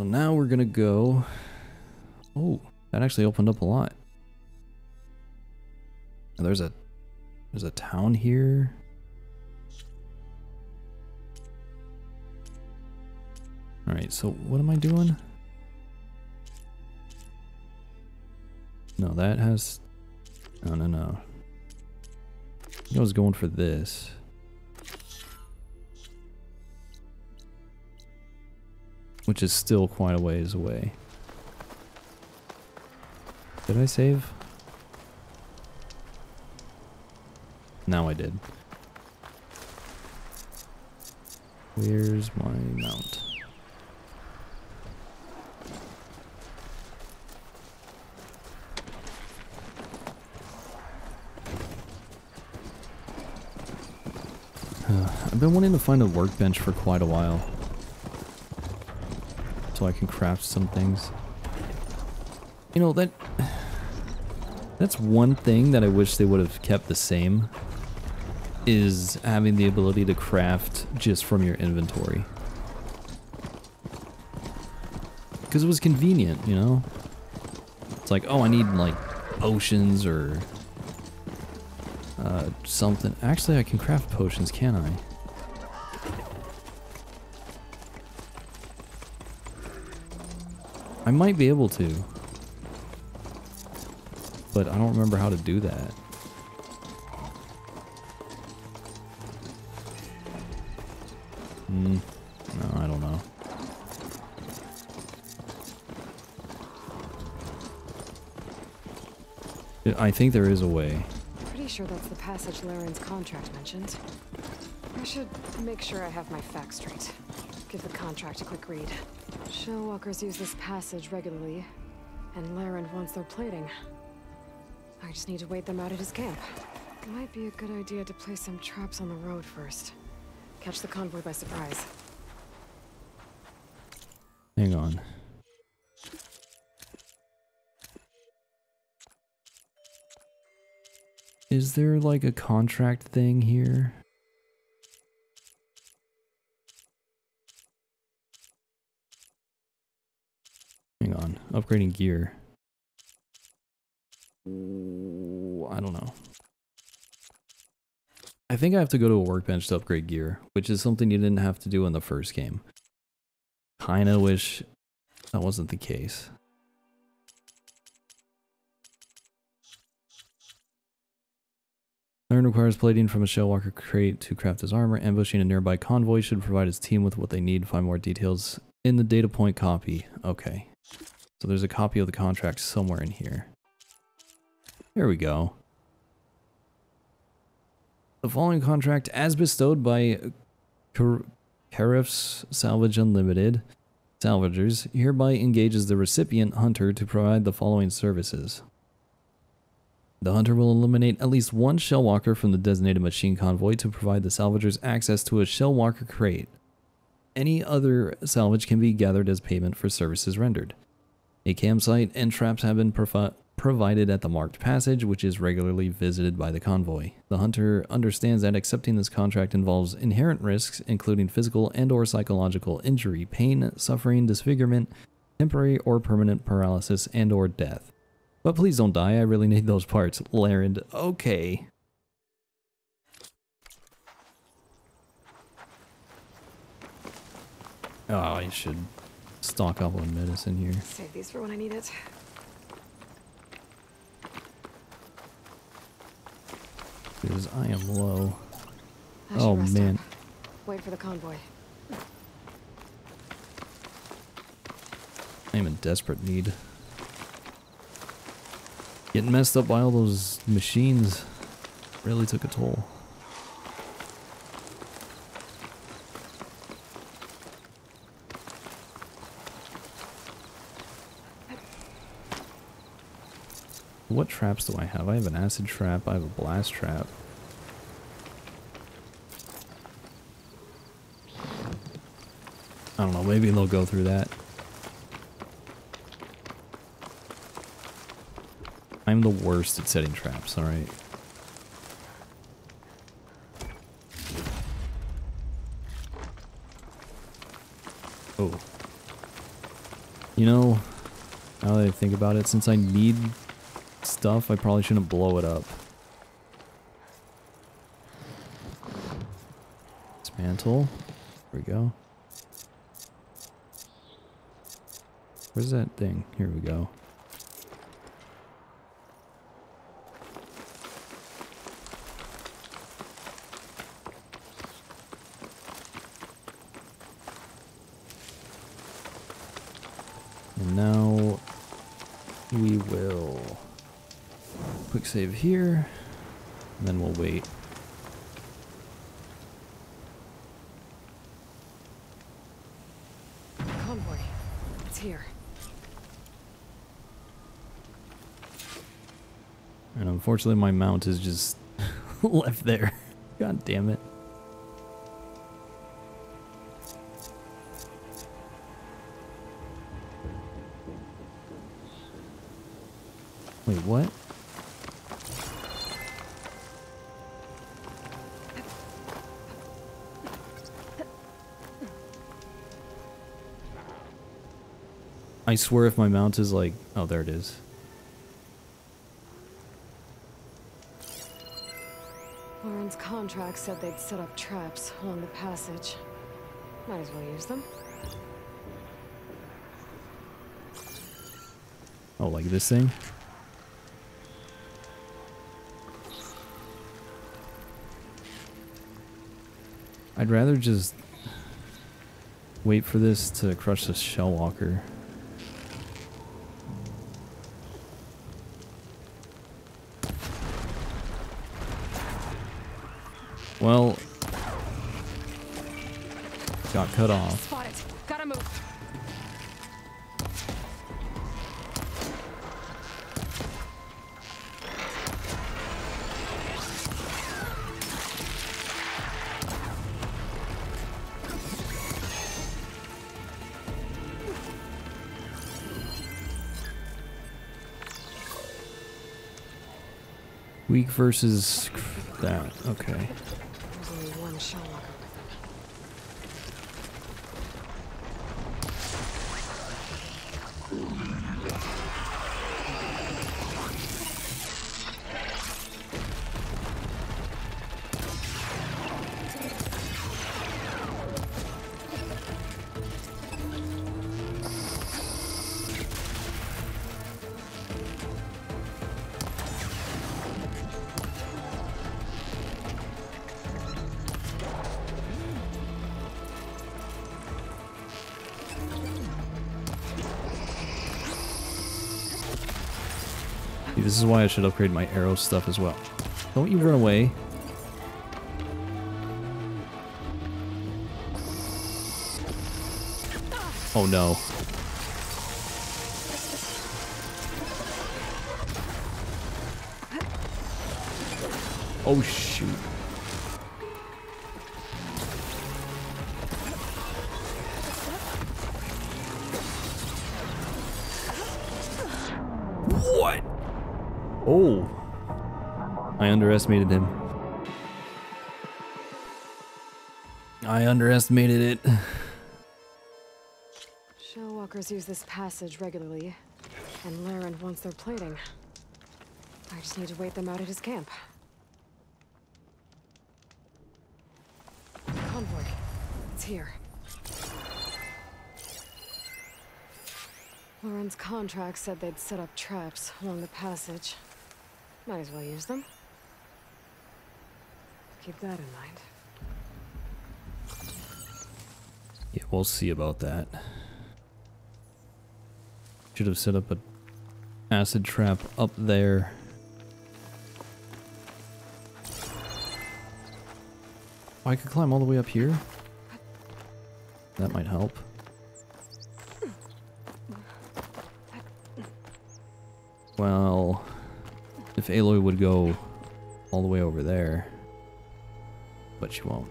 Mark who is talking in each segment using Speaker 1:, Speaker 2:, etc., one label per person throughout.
Speaker 1: So now we're gonna go. Oh, that actually opened up a lot. There's a there's a town here. All right, so what am I doing? No, that has. No, no, no. I was going for this. Which is still quite a ways away. Did I save? Now I did. Where's my mount? I've been wanting to find a workbench for quite a while. So I can craft some things. You know, that... That's one thing that I wish they would have kept the same. Is having the ability to craft just from your inventory. Because it was convenient, you know? It's like, oh, I need, like, potions or... Uh, something. Actually, I can craft potions, can I? I might be able to. But I don't remember how to do that. Hmm. No, I don't know. I think there is a way.
Speaker 2: Pretty sure that's the passage Laren's contract mentioned. I should make sure I have my facts straight. Give the contract a quick read. Shellwalkers use this passage regularly, and Laren wants their plating. I just need to wait them out at his camp. It Might be a good idea to place some traps on the road first. Catch the convoy by surprise.
Speaker 1: Hang on. Is there like a contract thing here? On, upgrading gear. I don't know. I think I have to go to a workbench to upgrade gear, which is something you didn't have to do in the first game. Kinda wish that wasn't the case. Iron requires plating from a Shellwalker crate to craft his armor. Ambushing a nearby convoy should provide his team with what they need. Find more details in the data point copy. Okay. So there's a copy of the contract somewhere in here. There we go. The following contract, as bestowed by Carif's Salvage Unlimited, Salvagers, hereby engages the recipient hunter to provide the following services. The hunter will eliminate at least one shellwalker from the designated machine convoy to provide the salvagers access to a shellwalker crate. Any other salvage can be gathered as payment for services rendered. A campsite and traps have been provi provided at the marked passage, which is regularly visited by the convoy. The hunter understands that accepting this contract involves inherent risks, including physical and or psychological injury, pain, suffering, disfigurement, temporary or permanent paralysis, and or death. But please don't die, I really need those parts. Laren, okay. Oh, I should stock up on medicine here.
Speaker 2: Save these for when I need it.
Speaker 1: Because I am low.
Speaker 2: I
Speaker 1: Oh man.
Speaker 2: up. Wait for the convoy.
Speaker 1: I am in desperate need. Getting messed up by all those machines really took a toll. What traps do I have? I have an acid trap, I have a blast trap. I don't know, maybe they'll go through that. I'm the worst at setting traps, alright? Oh. You know, now that I think about it, since I need stuff, I probably shouldn't blow it up. Dismantle. There we go. Where's that thing? Here we go. And now we will quick save here, and then we'll wait.
Speaker 2: Convoy. It's here.
Speaker 1: And unfortunately my mount is just left there. God damn it. I swear if my mount is like... Oh, there it is.
Speaker 2: Lauren's contract said they'd set up traps along the passage. Might as well use them.
Speaker 1: Oh, like this thing? I'd rather just wait for this to crush the shell walker. Well, got cut off.
Speaker 2: Spot it. Gotta move.
Speaker 1: Weak versus that. Okay. This is why I should upgrade my arrow stuff as well. Don't you run away. Oh no. Oh shoot. Underestimated him. I underestimated it.
Speaker 2: Shell walkers use this passage regularly, and Laren wants their plating. I just need to wait them out at his camp. Convoy. It's here. Lauren's contract said they'd set up traps along the passage. Might as well use them. Keep that in mind.
Speaker 1: Yeah, we'll see about that. Should have set up a acid trap up there. Oh, I could climb all the way up here. That might help. Well, if Aloy would go all the way over there, but she won't.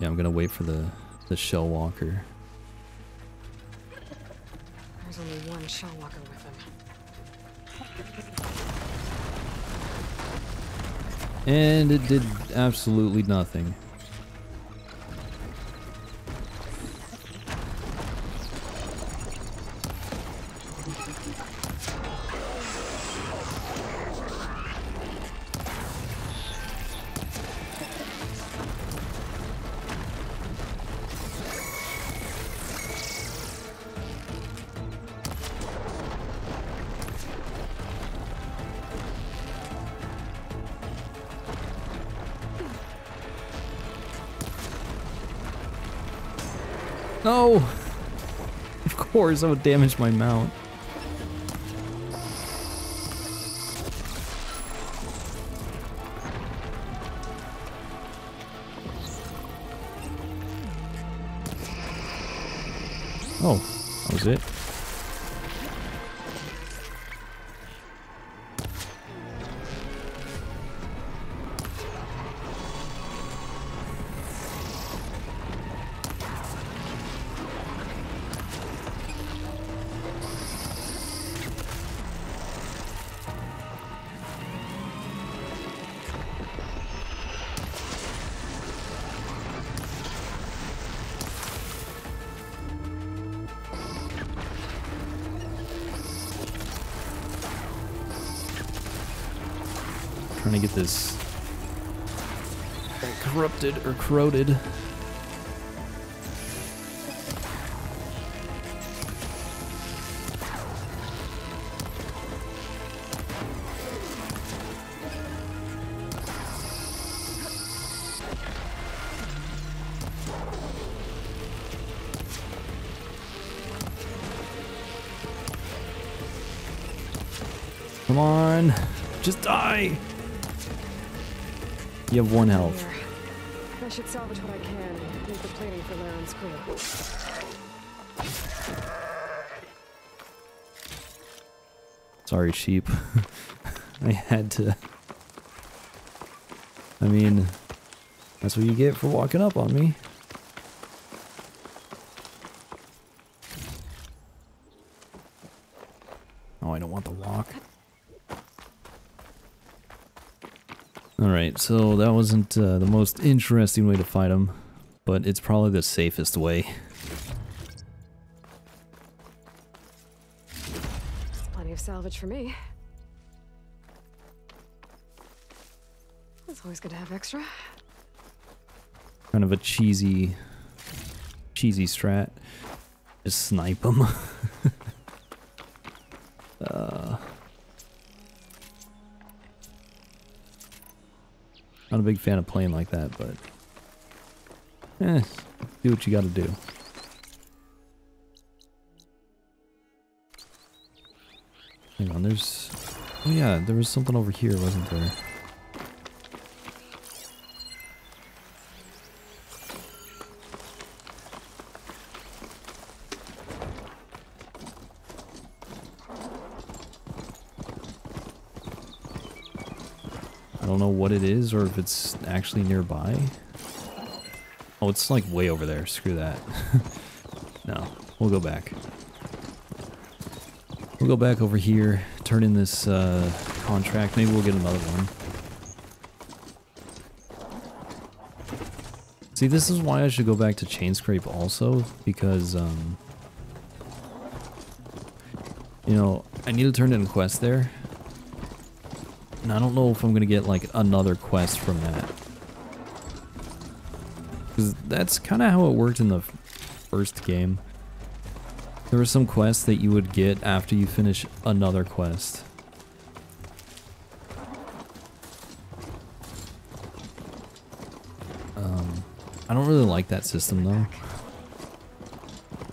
Speaker 1: Yeah, I'm gonna wait for the the shell walker.
Speaker 2: There's only one shell walker with them.
Speaker 1: And it did absolutely nothing. Of course, I would damage my mount. Trying to get this corrupted or corroded. You have one health.
Speaker 2: I should salvage what I can and leave the for Laren's crew.
Speaker 1: Sorry, sheep. I had to. I mean, that's what you get for walking up on me. Oh, I don't want the walk. Alright, so that wasn't uh, the most interesting way to fight him, but it's probably the safest way.
Speaker 2: Plenty of salvage for me. It's always good to have extra.
Speaker 1: Kind of a cheesy, cheesy strat. Just snipe him. not a big fan of playing like that, but eh, do what you gotta do. Hang on, there's... Oh yeah, there was something over here, wasn't there? I don't know what it is or if it's actually nearby. Oh, it's like way over there. Screw that. no, we'll go back. We'll go back over here, turn in this uh, contract. Maybe we'll get another one. See, this is why I should go back to Chain Scrape also, because, um, you know, I need to turn in a quest there. And I don't know if I'm going to get, like, another quest from that. Because that's kind of how it worked in the first game. There were some quests that you would get after you finish another quest. Um, I don't really like that system though.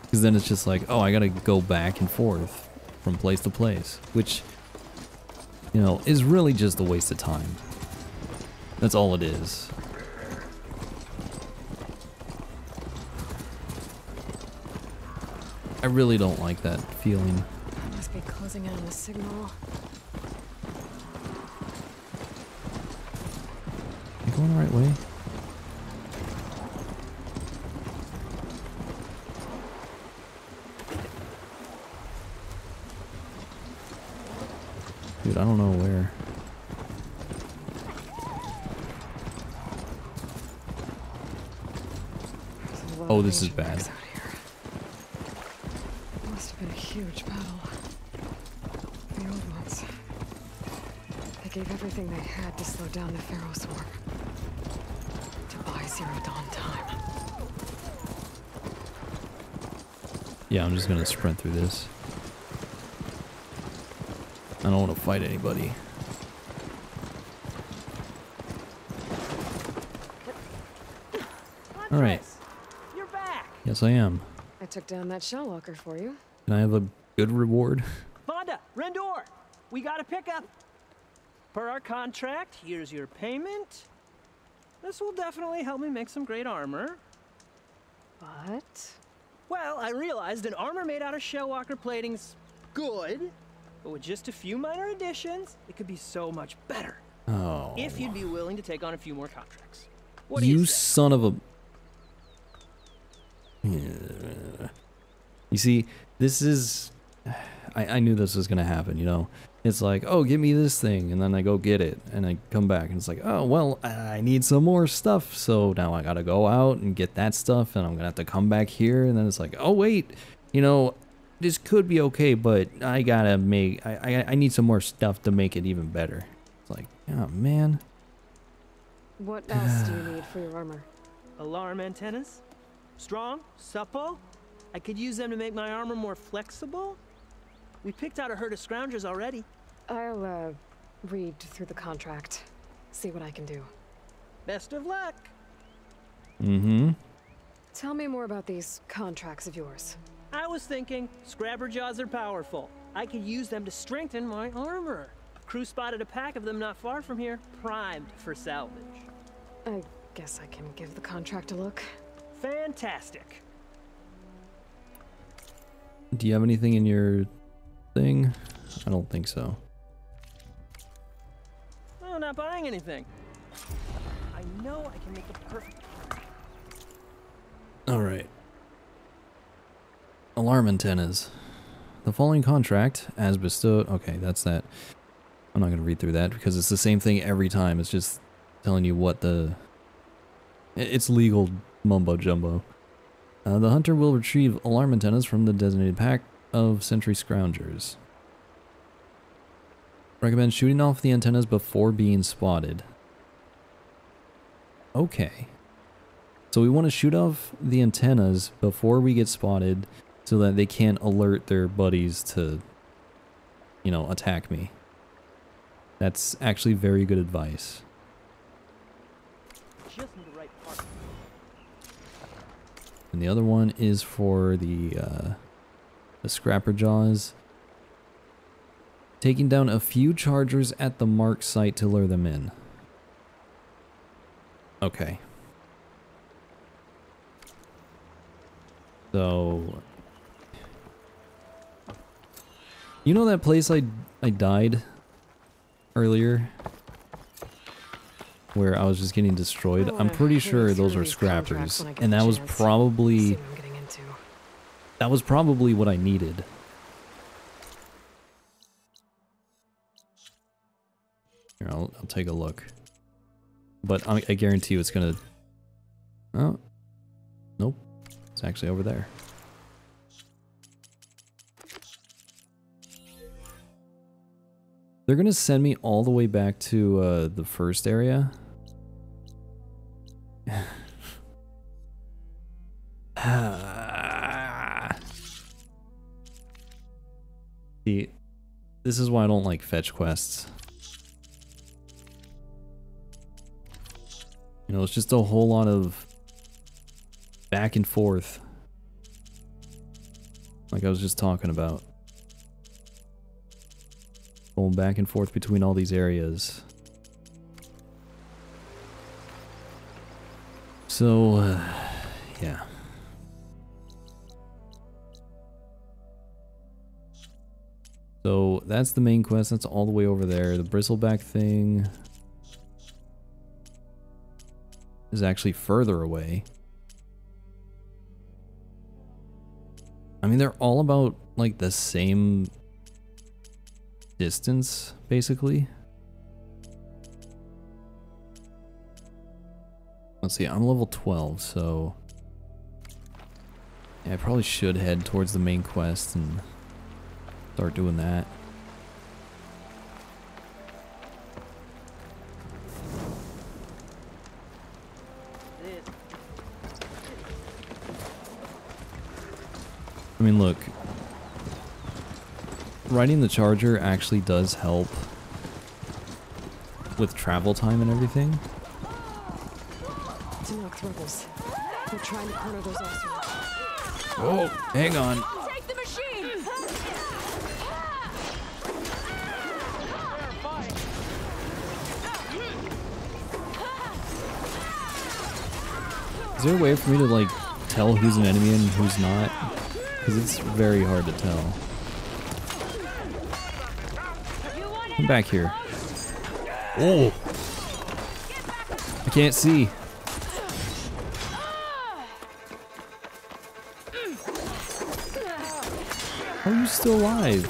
Speaker 1: Because then it's just like, oh, I gotta go back and forth from place to place. Which, you know, is really just a waste of time. That's all it is. I really don't like that feeling.
Speaker 2: I must be closing in on the signal.
Speaker 1: Am I going the right way? Dude, I don't know where. Oh, this is bad.
Speaker 2: Must have been a huge battle. The old ones. They gave everything they had to slow down the Faro war. To buy Zero Dawn time.
Speaker 1: Yeah, I'm just gonna sprint through this. I don't want to fight anybody. All right.
Speaker 3: You're back.
Speaker 1: Yes, I am.
Speaker 2: I took down that shell walker for you.
Speaker 1: Can I have a good reward?
Speaker 3: Vonda, Rendor, we got a pickup. Per our contract, here's your payment. This will definitely help me make some great armor.
Speaker 2: But
Speaker 3: Well, I realized an armor made out of shell walker plating's good, but with just a few minor additions, it could be so much better.
Speaker 1: Oh.
Speaker 3: If you'd be willing to take on a few more contracts. What do
Speaker 1: you
Speaker 3: you
Speaker 1: son of a. You see, this is. I, I knew this was gonna happen. You know, it's like, oh, give me this thing, and then I go get it, and I come back, and it's like, oh, well, I need some more stuff, so now I gotta go out and get that stuff, and I'm gonna have to come back here, and then it's like, oh wait, you know, this could be okay, but I gotta make. I I, I need some more stuff to make it even better. It's like, oh man.
Speaker 2: what else do you need for your armor?
Speaker 3: Alarm antennas? Strong? Supple? I could use them to make my armor more flexible? We picked out a herd of scroungers already.
Speaker 2: I'll, uh, read through the contract. See what I can do.
Speaker 3: Best of luck.
Speaker 1: Mm-hmm.
Speaker 2: Tell me more about these contracts of yours.
Speaker 3: I was thinking, scrapper jaws are powerful. I could use them to strengthen my armor. Crew spotted a pack of them not far from here, primed for salvage.
Speaker 2: I guess I can give the contract a look.
Speaker 3: Fantastic.
Speaker 1: Do you have anything in your thing? I don't think so.
Speaker 3: Oh, not buying anything. I know I can make the perfect.
Speaker 1: All right. Alarm antennas. The following contract, as bestowed. Okay, that's that. I'm not going to read through that because it's the same thing every time. It's just telling you what the. It's legal mumbo jumbo. Uh, the hunter will retrieve alarm antennas from the designated pack of sentry scroungers. Recommend shooting off the antennas before being spotted. Okay. So we want to shoot off the antennas before we get spotted so that they can't alert their buddies to, you know, attack me. That's actually very good advice.
Speaker 3: Just need the right part.
Speaker 1: And the other one is for the uh, the scrapper jaws. Taking down a few chargers at the mark site to lure them in. Okay. So You know that place I I died earlier where I was just getting destroyed? I'm pretty sure those are scrappers
Speaker 2: when I get
Speaker 1: and that was probably
Speaker 2: what I'm getting into.
Speaker 1: that was probably what I needed. Here, I'll, I'll take a look. But I, I guarantee you it's gonna... Oh. Nope. It's actually over there. They're gonna send me all the way back to uh, the first area. See, this is why I don't like fetch quests. You know, it's just a whole lot of back and forth. Like I was just talking about. Going back and forth between all these areas. So, uh, yeah. So that's the main quest. That's all the way over there. The bristleback thing is actually further away. I mean, they're all about like the same distance, basically. Let's see, I'm level 12, so Yeah, I probably should head towards the main quest and start doing that. I mean, look. Riding the charger actually does help with travel time and everything.
Speaker 2: Tenakth rebels. They're trying to corner those oh, also.
Speaker 1: Oh, hang on.
Speaker 4: Take the!
Speaker 1: Is there a way for me to like tell who's an enemy and who's not? Because it's very hard to tell. Come back here. Oh! I can't see. How are you still alive?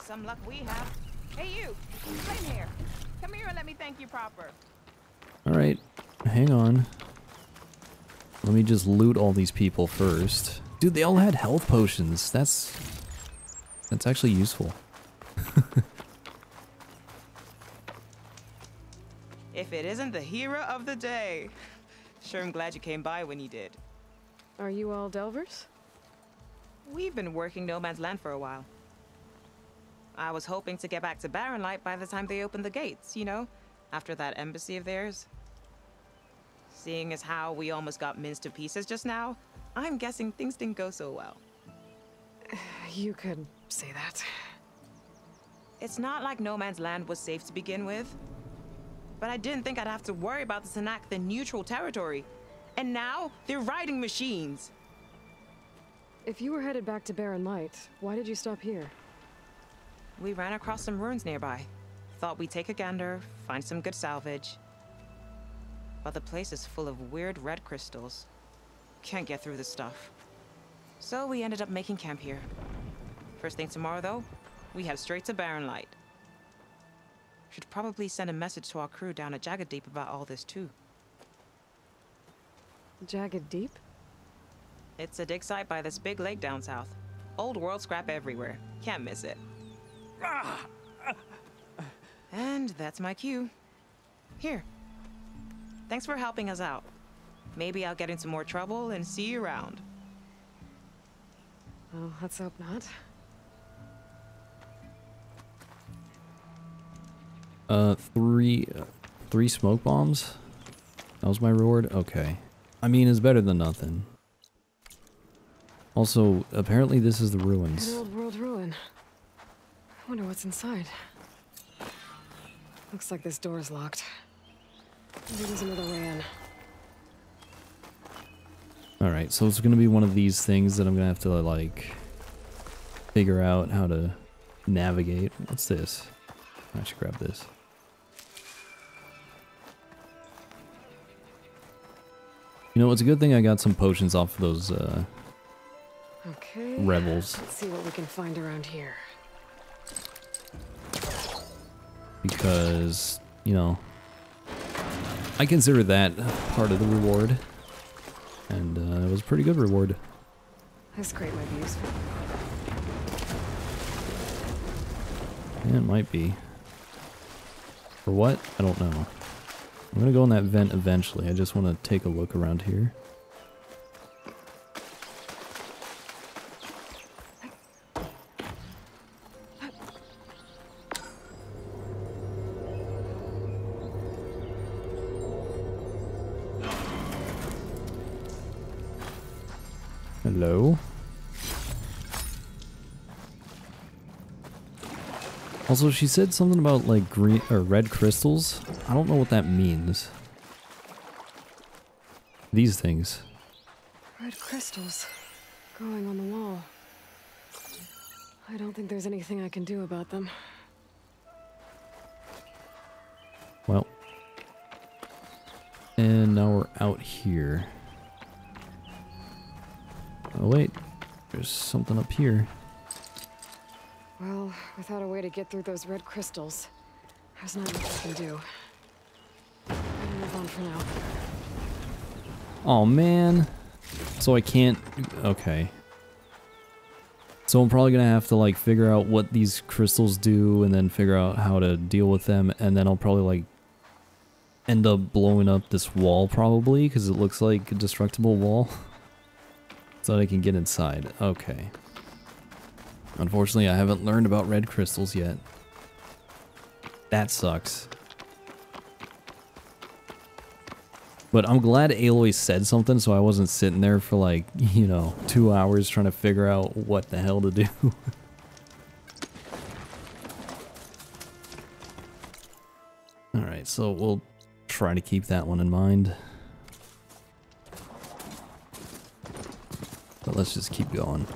Speaker 5: Some luck we have. Hey, you! Come here. Come here and let me thank you proper.
Speaker 1: Alright, hang on. Let me just loot all these people first. Dude, they all had health potions. That's... That's actually useful.
Speaker 5: If it isn't the hero of the day. Sure, I'm glad you came by when you did.
Speaker 2: Are you all Delvers?
Speaker 5: We've been working No Man's Land for a while. I was hoping to get back to Barren Light by the time they opened the gates, you know? After that embassy of theirs. Seeing as how we almost got minced to pieces just now, I'm guessing things didn't go so well.
Speaker 2: You could say that.
Speaker 5: It's not like No Man's Land was safe to begin with. But I didn't think I'd have to worry about the Sanak, the neutral territory. And now, they're riding machines.
Speaker 2: If you were headed back to Barren Light, why did you stop here?
Speaker 5: We ran across some ruins nearby. Thought we'd take a gander, find some good salvage. But the place is full of weird red crystals. Can't get through the stuff. So we ended up making camp here. First thing tomorrow, though, we head straight to Barren Light. Should probably send a message to our crew down at Jagged Deep about all this, too.
Speaker 2: Jagged Deep?
Speaker 5: It's a dig site by this big lake down south. Old world scrap everywhere. Can't miss it. Ah! And that's my cue. Here. Thanks for helping us out. Maybe I'll get into more trouble and see you around.
Speaker 2: Well, let's hope not.
Speaker 1: Uh, three, uh, three smoke bombs? That was my reward? Okay. I mean, it's better than nothing. Also, apparently this is the ruins.
Speaker 2: An old world ruin. I wonder what's inside. Looks like this door is locked. Maybe there's another way in.
Speaker 1: Alright, so it's gonna be one of these things that I'm gonna have to, like, figure out how to navigate. What's this? I should grab this. You know, it's a good thing I got some potions off of those, uh,
Speaker 2: Okay.
Speaker 1: rebels.
Speaker 2: Let's see what we can find around here.
Speaker 1: because, you know, I consider that part of the reward. And uh, it was a pretty good reward.
Speaker 2: This crate might be useful.
Speaker 1: Yeah, it might be. For what? I don't know. I'm gonna go in that vent eventually. I just want to take a look around here. Hello? Also, she said something about like green or red crystals. I don't know what that means. These things.
Speaker 2: Red crystals growing on the wall. I don't think there's anything I can do about them.
Speaker 1: Well. And now we're out here. Oh wait, there's something up here.
Speaker 2: Well, without a way to get through those red crystals, there's not much I can do. Better move on for now.
Speaker 1: Oh man. So I can't okay. So I'm probably gonna have to like figure out what these crystals do and then figure out how to deal with them and then I'll probably like end up blowing up this wall probably because it looks like a destructible wall. so I can get inside. Okay. Unfortunately I haven't learned about red crystals yet. That sucks. But I'm glad Aloy said something so I wasn't sitting there for like, you know, two hours trying to figure out what the hell to do. Alright, so we'll try to keep that one in mind. Let's just keep going.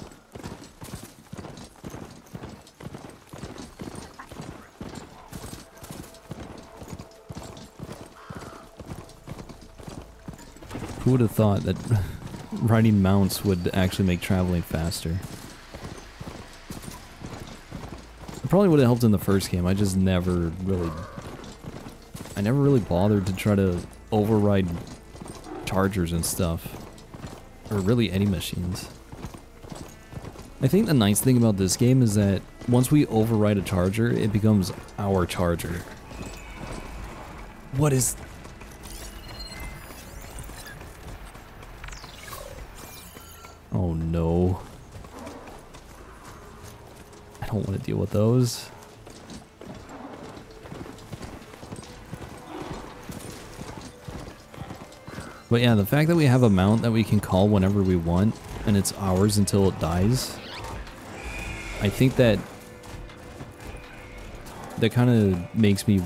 Speaker 1: Who would have thought that riding mounts would actually make traveling faster? It probably would have helped in the first game, I just never really... I never really bothered to try to override chargers and stuff. Or really any machines. I think the nice thing about this game is that once we override a charger, it becomes our charger. What is Oh no. I don't want to deal with those. But yeah, the fact that we have a mount that we can call whenever we want, and it's ours until it dies, I think that that kind of makes me,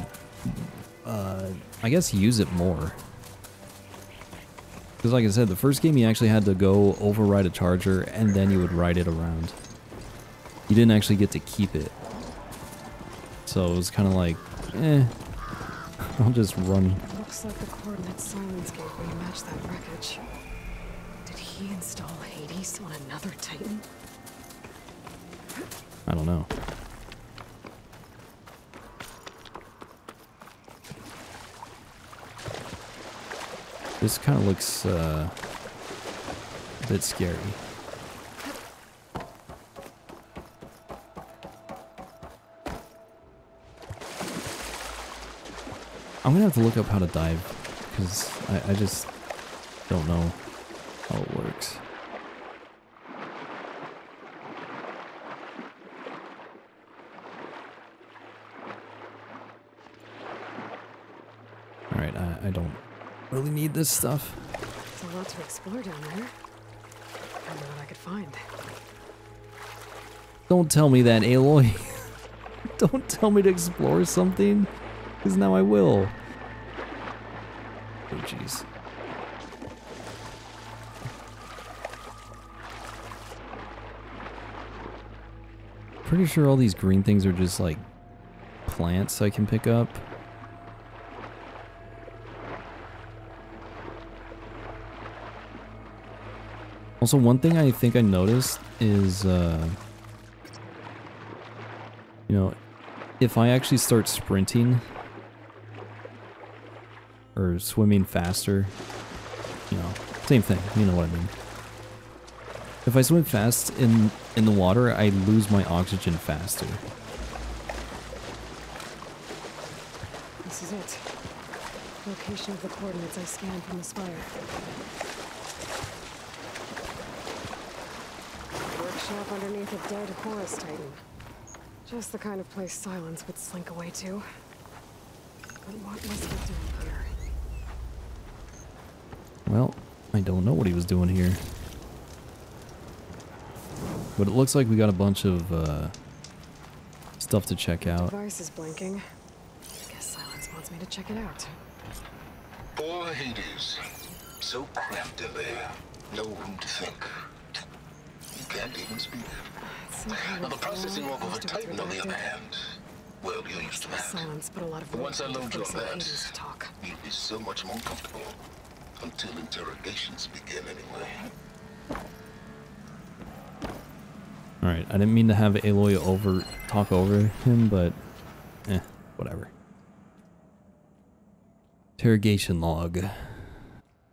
Speaker 1: uh, I guess, use it more. Because like I said, the first game you actually had to go override a charger and then you would ride it around. You didn't actually get to keep it. So it was kind of like, eh, I'll just run.
Speaker 2: Looks like the coordinates Sylens gave me match that wreckage. Did he install Hades on another Titan?
Speaker 1: I don't know. This kind of looks uh, a bit scary. I'm gonna have to look up how to dive because I, I just don't know how it works. Alright, I, I don't really need this stuff.
Speaker 2: There's a lot to explore down there. I wonder what I could find.
Speaker 1: Don't tell me that, Aloy. don't tell me to explore something, because now I will. Oh, jeez. Pretty sure all these green things are just like plants I can pick up. Also, one thing I think I noticed is, uh, you know, if I actually start sprinting or swimming faster, you know, same thing, you know what I mean. If I swim fast in, in the water, I lose my oxygen faster.
Speaker 2: This is it. Location of the coordinates I scanned from the spire. A dead Horus Titan. Just the kind of place Sylens would slink away to. But what was he doing here?
Speaker 1: Well, I don't know what he was doing here. But it looks like we got a bunch of uh, stuff to check out.
Speaker 2: The Device is blinking. I Guess Sylens wants me to check it out.
Speaker 4: Poor Hades. So craftily. No room to think. You can't even speak.
Speaker 2: It's some kind
Speaker 4: Now, the processing
Speaker 2: wall
Speaker 4: work of a Titan, on the other hand, well, you're used to that.
Speaker 2: Sylens but a lot of
Speaker 4: But
Speaker 2: work
Speaker 4: once I
Speaker 2: into
Speaker 4: load you on that,
Speaker 2: to talk.
Speaker 4: you'll be so much more comfortable. Until interrogations begin, anyway.
Speaker 1: Alright, I didn't mean to have Aloy over talk over him, but eh, whatever. Interrogation log.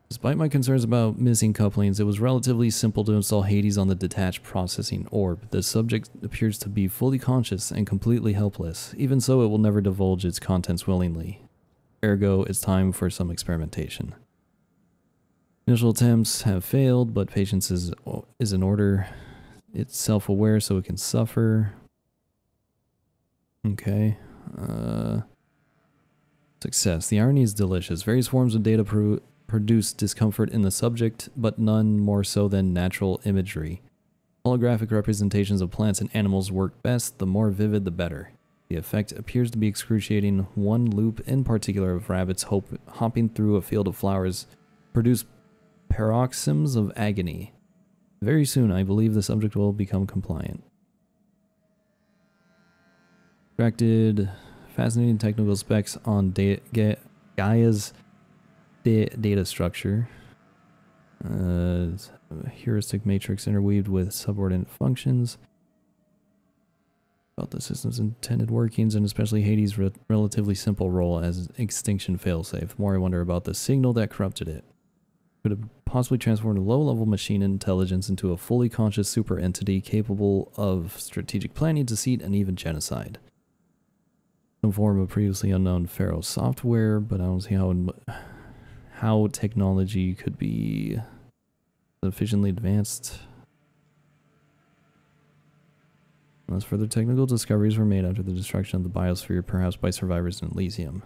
Speaker 1: Despite my concerns about missing couplings, it was relatively simple to install Hades on the detached processing orb. The subject appears to be fully conscious and completely helpless. Even so, it will never divulge its contents willingly. Ergo, it's time for some experimentation. Initial attempts have failed, but patience is, is in order. It's self-aware so it can suffer. Okay. Uh, success. The irony is delicious. Various forms of data produce discomfort in the subject, but none more so than natural imagery. Holographic representations of plants and animals work best, the more vivid the better. The effect appears to be excruciating. One loop in particular of rabbits hopping through a field of flowers produced paroxysms of agony. Very soon, I believe the subject will become compliant. Extracted fascinating technical specs on Gaia's da data structure. Uh, heuristic matrix interweaved with subordinate functions. About the system's intended workings and especially Hades' re relatively simple role as extinction failsafe. The more I wonder about the signal that corrupted it. Could have possibly transformed low-level machine intelligence into a fully conscious super entity capable of strategic planning, deceit, and even genocide. Some form of previously unknown Faro software, but I don't see how how technology could be sufficiently advanced. Unless further technical discoveries were made after the destruction of the biosphere, perhaps by survivors in Elysium.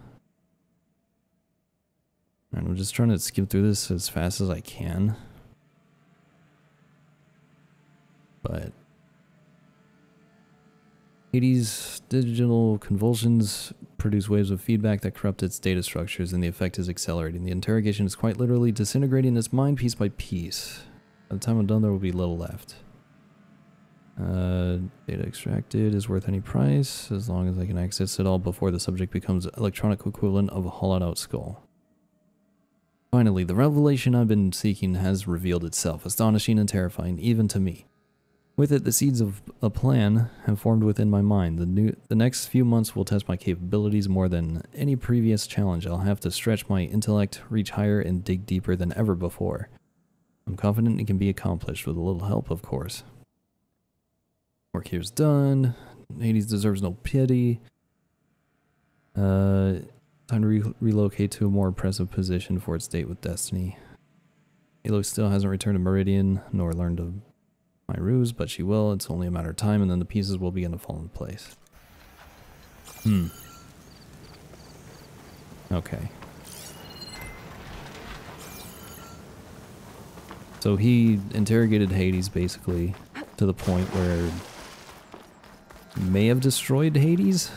Speaker 1: And I'm just trying to skip through this as fast as I can. But Hades' digital convulsions produce waves of feedback that corrupt its data structures, and the effect is accelerating. The interrogation is quite literally disintegrating its mind piece by piece. By the time I'm done, there will be little left. Uh, data extracted is worth any price, as long as I can access it all before the subject becomes electronic equivalent of a hollowed out skull. Finally, the revelation I've been seeking has revealed itself, astonishing and terrifying, even to me. With it, the seeds of a plan have formed within my mind. The, new, the next few months will test my capabilities more than any previous challenge. I'll have to stretch my intellect, reach higher, and dig deeper than ever before. I'm confident it can be accomplished, with a little help, of course. Work here's done. Hades deserves no pity. Uh, time to re relocate to a more impressive position for its date with Destiny. Aloy still hasn't returned to Meridian, nor learned of my ruse, but she will. It's only a matter of time, and then the pieces will begin to fall into place. Hmm. Okay. So he interrogated Hades, basically, to the point where may have destroyed Hades,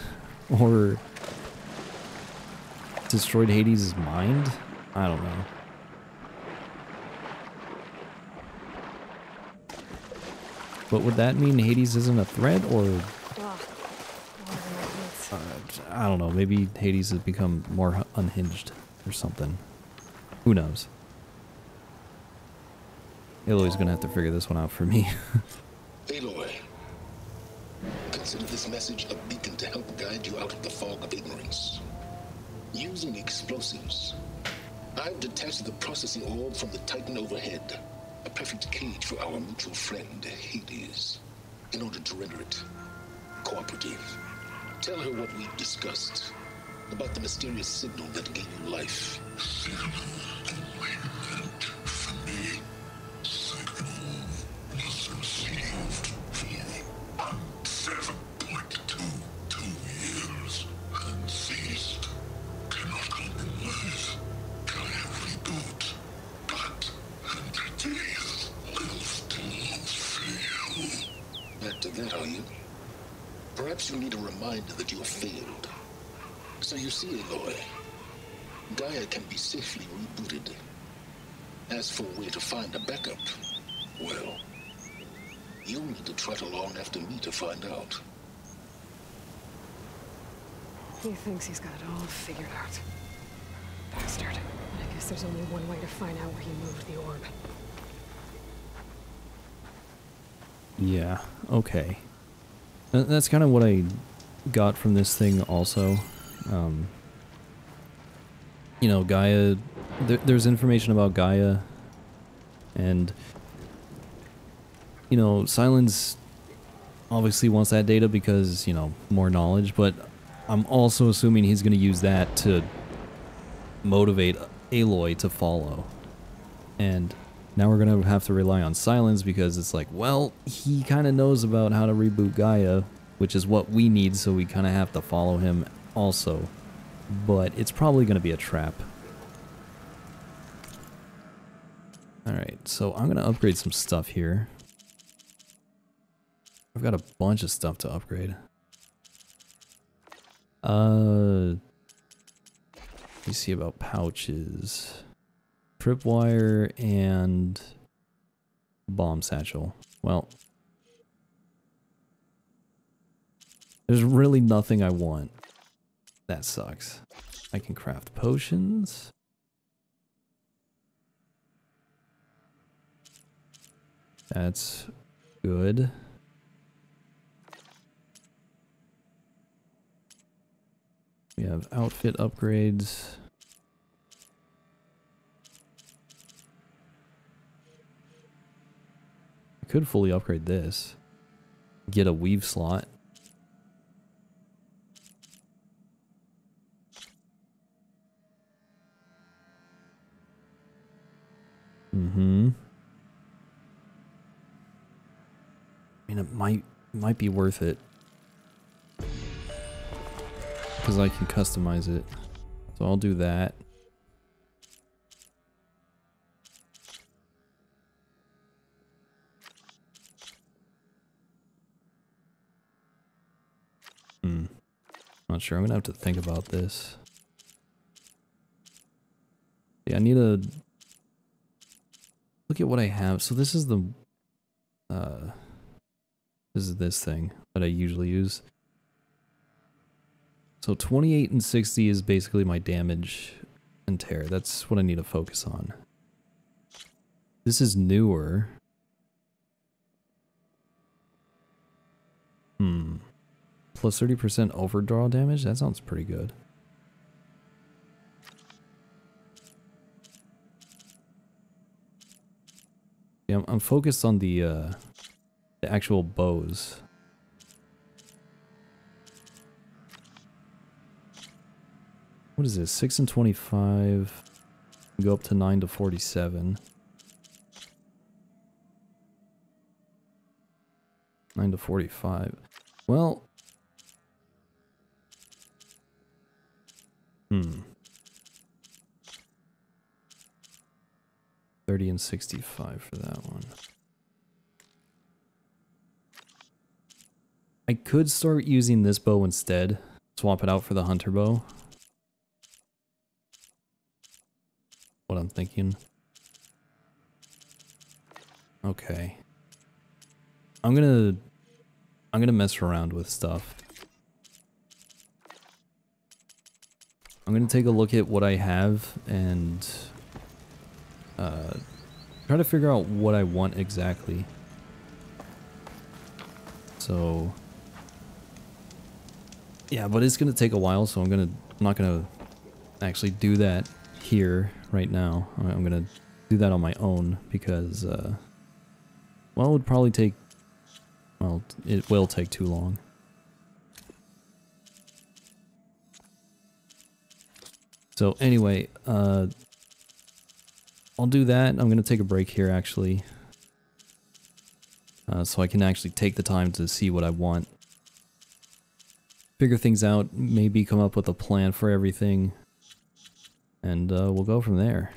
Speaker 1: or destroyed Hades' mind? I don't know. But would that mean Hades isn't a threat, or... Uh, I don't know, maybe Hades has become more unhinged or something. Who knows? Aloy's gonna have to figure this one out for me.
Speaker 4: Aloy, consider this message a beacon to help guide you out of the fog of ignorance. Using explosives, I've detached the processing orb from the Titan overhead a perfect cage for our mutual friend, Hades, in order to render it cooperative. Tell her what we've discussed about the mysterious signal that gave you life. Safely rebooted. As for where to find a backup, well, you'll need to trot along after me to find out.
Speaker 2: He thinks he's got it all figured out. Bastard. I guess there's only one way to find out where he moved the orb.
Speaker 1: Yeah, okay. That's kind of what I got from this thing also. Um, you know, Gaia, there, there's information about Gaia, and, you know, Sylens obviously wants that data because, you know, more knowledge, but I'm also assuming he's going to use that to motivate Aloy to follow. And now we're going to have to rely on Sylens because it's like, well, he kind of knows about how to reboot Gaia, which is what we need, so we kind of have to follow him also. But it's probably going to be a trap. Alright, so I'm going to upgrade some stuff here. I've got a bunch of stuff to upgrade. Uh, let me see about pouches. Tripwire and bomb satchel. Well, there's really nothing I want. That sucks. I can craft potions. That's good. We have outfit upgrades. I could fully upgrade this. Get a weave slot. Mm-hmm. I mean, it might might be worth it. Because I can customize it. So I'll do that. Hmm. Not sure. I'm gonna have to think about this. Yeah, I need to look at what I have. So this is the uh this is this thing that I usually use. So 28 and 60 is basically my damage and tear. That's what I need to focus on. This is newer. Hmm. Plus 30% overdraw damage? That sounds pretty good. Yeah, I'm, I'm focused on the, uh, the actual bows. What is this? 6 and 25. Go up to 9 to 47. 9 to 45. Well. Hmm. 30 and 65 for that one. I could start using this bow instead. Swap it out for the hunter bow. What I'm thinking. Okay. I'm gonna... I'm gonna mess around with stuff. I'm gonna take a look at what I have and... Uh, try to figure out what I want exactly. So... Yeah, but it's gonna take a while, so I'm gonna... I'm not gonna actually do that here right now. I'm gonna do that on my own because, uh, well, it would probably take, well, it will take too long. So anyway, uh, I'll do that. I'm gonna take a break here actually. Uh, so I can actually take the time to see what I want. Figure things out, maybe come up with a plan for everything. And uh, we'll go from there.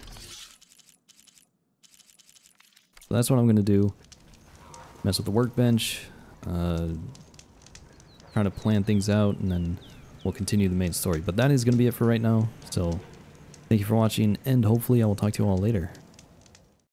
Speaker 1: So that's what I'm going to do. Mess with the workbench. Uh, trying to plan things out and then we'll continue the main story. But that is going to be it for right now. So thank you for watching and hopefully I will talk to you all later.